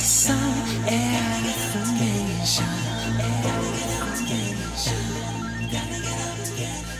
some affirmation. Gotta get up.